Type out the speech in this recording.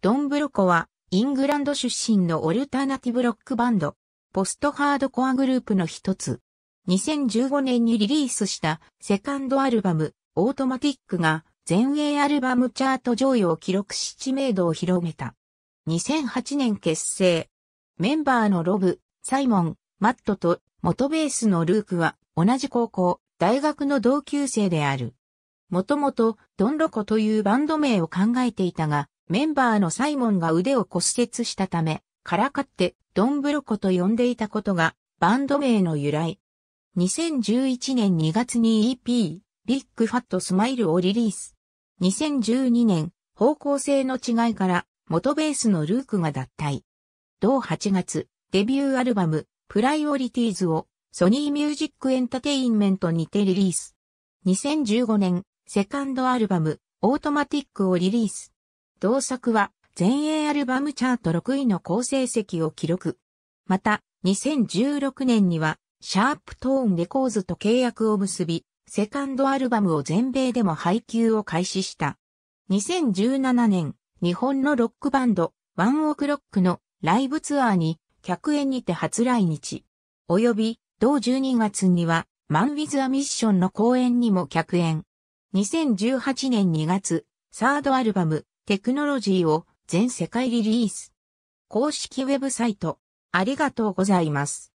ドンブロコは、イングランド出身のオルタナティブロックバンド、ポストハードコアグループの一つ。2015年にリリースしたセカンドアルバム、オートマティックが全英アルバムチャート上位を記録し知名度を広めた。2008年結成。メンバーのロブ、サイモン、マットと元ベースのルークは同じ高校、大学の同級生である。もともとドンロコというバンド名を考えていたが、メンバーのサイモンが腕を骨折したため、からかってドンブロコと呼んでいたことがバンド名の由来。2011年2月に EP、ビッグファットスマイルをリリース。2012年、方向性の違いから元ベースのルークが脱退。同8月、デビューアルバム、プライオリティーズをソニーミュージックエンタテインメントにてリリース。2015年、セカンドアルバム、オートマティックをリリース。同作は全英アルバムチャート6位の好成績を記録。また、2016年には、シャープトーンレコーズと契約を結び、セカンドアルバムを全米でも配給を開始した。2017年、日本のロックバンド、ワンオクロックのライブツアーに客演にて初来日。及び、同12月には、マン・ウィズ・ア・ミッションの公演にも客演。2018年2月、サードアルバム、テクノロジーを全世界リリース。公式ウェブサイト、ありがとうございます。